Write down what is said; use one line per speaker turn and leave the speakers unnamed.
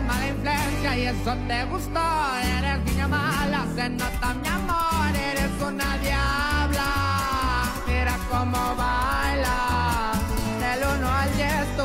mala influencia y eso te gustó. Eres niña mala, se nota mi amor, eres una diabla. Mira cómo baila, del uno al 10